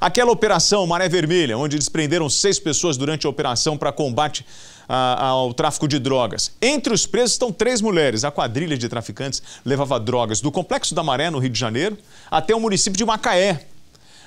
Aquela operação Maré Vermelha, onde eles prenderam seis pessoas durante a operação para combate a, ao tráfico de drogas. Entre os presos estão três mulheres. A quadrilha de traficantes levava drogas do Complexo da Maré, no Rio de Janeiro, até o município de Macaé.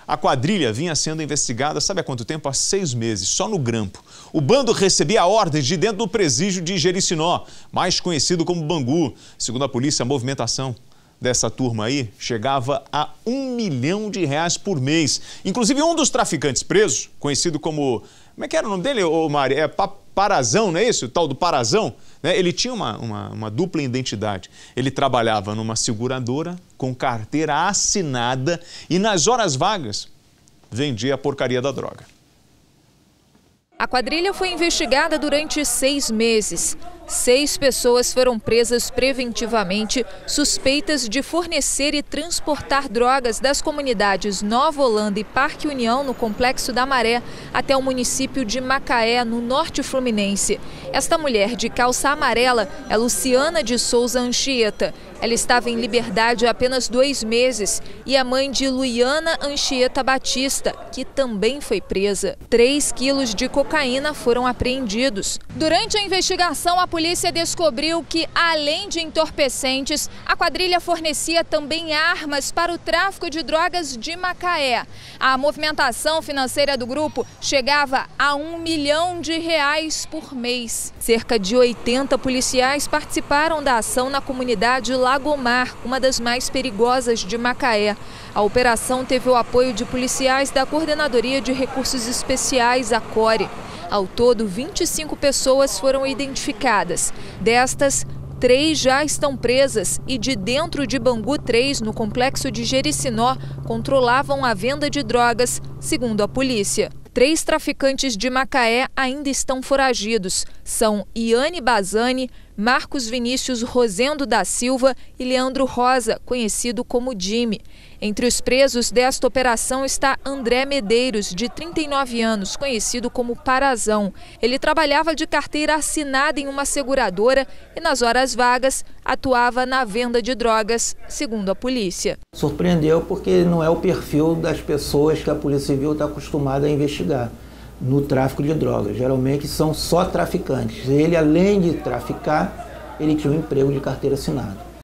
A quadrilha vinha sendo investigada, sabe há quanto tempo? Há seis meses, só no grampo. O bando recebia ordens de dentro do presídio de Jericinó, mais conhecido como Bangu. Segundo a polícia, a movimentação dessa turma aí chegava a um milhão de reais por mês. Inclusive, um dos traficantes presos, conhecido como. Como é que era o nome dele, ô Mari? É Parazão, não é isso? O tal do Parazão. Né? Ele tinha uma, uma, uma dupla identidade. Ele trabalhava numa seguradora com carteira assinada e, nas horas vagas, vendia a porcaria da droga. A quadrilha foi investigada durante seis meses. Seis pessoas foram presas preventivamente, suspeitas de fornecer e transportar drogas das comunidades Nova Holanda e Parque União, no Complexo da Maré, até o município de Macaé, no norte fluminense. Esta mulher de calça amarela é Luciana de Souza Anchieta. Ela estava em liberdade há apenas dois meses e é mãe de Luiana Anchieta Batista, que também foi presa. Três quilos de cocaína foram apreendidos. Durante a investigação, a polícia descobriu que, além de entorpecentes, a quadrilha fornecia também armas para o tráfico de drogas de Macaé. A movimentação financeira do grupo chegava a um milhão de reais por mês. Cerca de 80 policiais participaram da ação na comunidade Lagomar, uma das mais perigosas de Macaé. A operação teve o apoio de policiais da Coordenadoria de Recursos Especiais, a CORE. Ao todo, 25 pessoas foram identificadas. Destas, três já estão presas e de dentro de Bangu 3, no complexo de Jericinó, controlavam a venda de drogas, segundo a polícia. Três traficantes de Macaé ainda estão foragidos. São Iane Bazani, Marcos Vinícius Rosendo da Silva e Leandro Rosa, conhecido como Jimmy. Entre os presos desta operação está André Medeiros, de 39 anos, conhecido como Parazão. Ele trabalhava de carteira assinada em uma seguradora e, nas horas vagas, atuava na venda de drogas, segundo a polícia. Surpreendeu porque não é o perfil das pessoas que a Polícia Civil está acostumada a investigar no tráfico de drogas. Geralmente são só traficantes. Ele, além de traficar, ele tinha um emprego de carteira assinada.